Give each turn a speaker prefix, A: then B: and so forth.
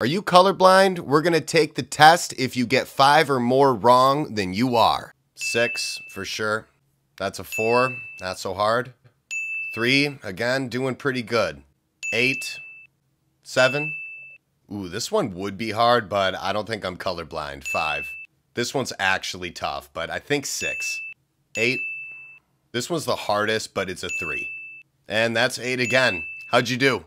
A: Are you colorblind? We're gonna take the test. If you get five or more wrong, then you are. Six, for sure. That's a four. Not so hard. Three, again, doing pretty good. Eight. Seven. Ooh, this one would be hard, but I don't think I'm colorblind. Five. This one's actually tough, but I think six. Eight. This one's the hardest, but it's a three. And that's eight again. How'd you do?